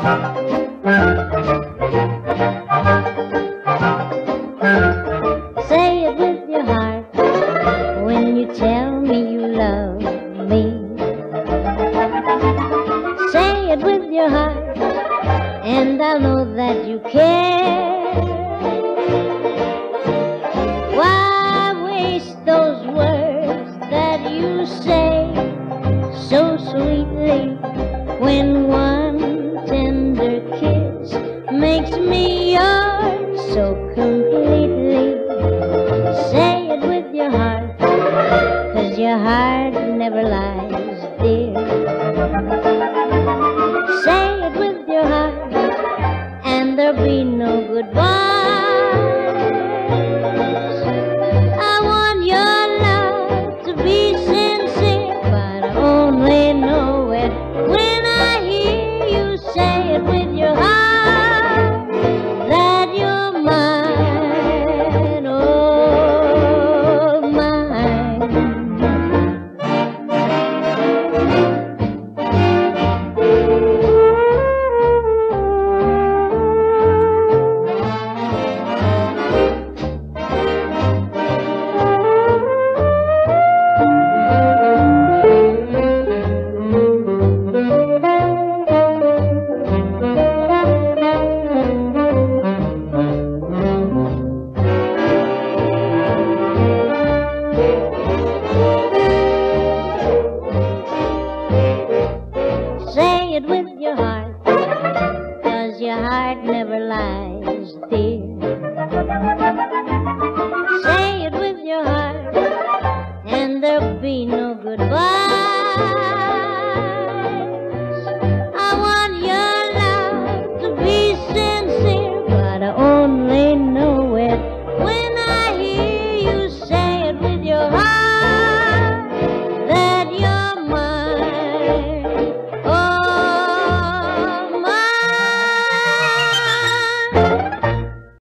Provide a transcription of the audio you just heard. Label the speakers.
Speaker 1: Say it with your heart when you tell me you love me. Say it with your heart, and I'll know that you care. Why waste those words that you say so sweetly when makes me yours so completely? Say it with your heart, cause your heart never lies, dear. Say it with your heart, and there'll be no goodbyes. with your heart, cause your heart never lies, dear. Say it with your heart, and there'll be no goodbye.